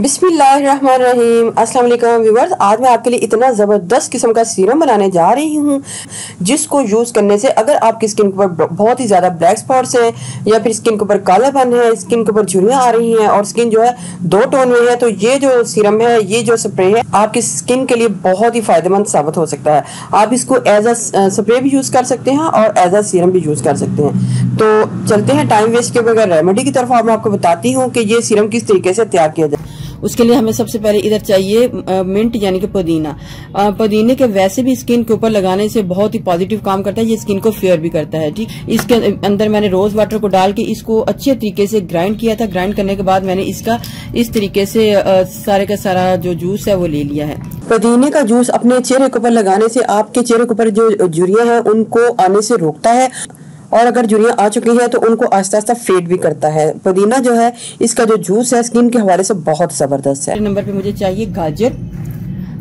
बिस्मिल्लाहिर्रहमानिर्रहीम। अस्सलाम वालेकुम व्यूवर्स आज मैं आपके लिए इतना ज़बरदस्त किस्म का सीरम बनाने जा रही हूँ, जिसको यूज़ करने से अगर आपकी स्किन के ऊपर बहुत ही ज़्यादा ब्लैक स्पॉट्स हैं, या फिर स्किन के ऊपर कालापन है, स्किन के ऊपर झुरियाँ आ रही हैं, और स्किन जो है दो टोन में है तो ये जो सीरम है, ये जो स्प्रे है, आपकी स्किन के लिए बहुत ही फ़ायदेमंद साबित हो सकता है। आप इसको एज अ स्प्रे भी यूज़ कर सकते हैं और एज अ सीरम भी यूज़ कर सकते हैं। तो चलते हैं टाइम वेस्ट के बगैर रेमेडी की तरफ़। मैं आपको बताती हूँ कि ये सीरम किस तरीके से तैयार किया जाए उसके लिए हमें सबसे पहले इधर चाहिए मिंट यानी कि पुदीना। पुदीने के वैसे भी स्किन के ऊपर लगाने से बहुत ही पॉजिटिव काम करता है, ये स्किन को फेयर भी करता है, ठीक? इसके अंदर मैंने रोज वाटर को डाल के इसको अच्छे तरीके से ग्राइंड किया था। ग्राइंड करने के बाद मैंने इसका, इस तरीके से सारे का सारा जो जूस है वो ले लिया है। पुदीने का जूस अपने चेहरे के ऊपर लगाने से आपके चेहरे के ऊपर जो जुरिया है, उनको आने से रोकता है। और अगर जुड़ियाँ आ चुकी हैं तो उनको आस्ता आस्ता फेड भी करता है। पुदीना जो है, इसका जो जूस है स्किन के हवाले से बहुत ज़बरदस्त है। नंबर पे मुझे चाहिए गाजर।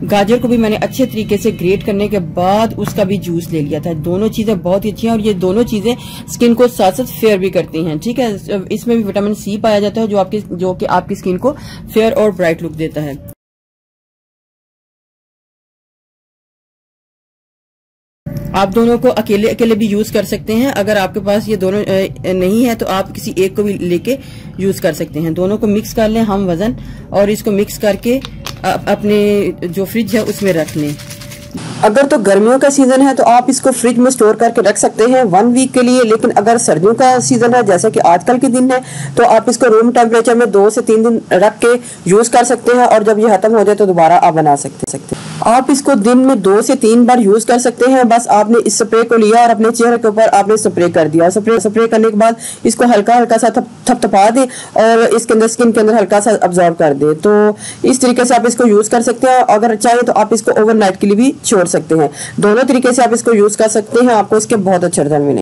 गाजर को भी मैंने अच्छे तरीके से ग्रेट करने के बाद उसका भी जूस ले लिया था। दोनों चीज़ें बहुत ही अच्छी हैं और ये दोनों चीज़ें स्किन को साथ साथ फेयर भी करती हैं, ठीक है? इसमें भी विटामिन सी पाया जाता है, जो आपकी, जो कि आपकी स्किन को फेयर और ब्राइट लुक देता है। आप दोनों को अकेले अकेले भी यूज़ कर सकते हैं। अगर आपके पास ये दोनों नहीं है तो आप किसी एक को भी लेके यूज़ कर सकते हैं। दोनों को मिक्स कर लें हम वज़न, और इसको मिक्स करके अपने जो फ्रिज है, उसमें रख लें। अगर तो गर्मियों का सीज़न है तो आप इसको फ्रिज में स्टोर करके रख सकते हैं वन वीक के लिए। लेकिन अगर सर्दियों का सीज़न है, जैसे कि आजकल के दिन है तो आप इसको रूम टेम्परेचर में दो से तीन दिन रख के यूज़ कर सकते हैं, और जब ये खत्म हो जाए तो दोबारा आप बना सकते सकते आप इसको दिन में दो से तीन बार यूज़ कर सकते हैं। बस आपने इस स्प्रे को लिया और अपने चेहरे के ऊपर आपने स्प्रे कर दिया। स्प्रे स्प्रे करने के बाद इसको हल्का हल्का सा थपथपा दे और इसके अंदर स्किन के अंदर हल्का सा ऑब्जॉर्व कर दे। तो इस तरीके से आप इसको यूज़ कर सकते हैं। अगर चाहे तो आप इसको ओवरनाइट के लिए भी छोड़ सकते हैं। दोनों तरीके से आप इसको यूज़ कर सकते हैं। आपको इसके बहुत अच्छे रिज़ल्ट मिले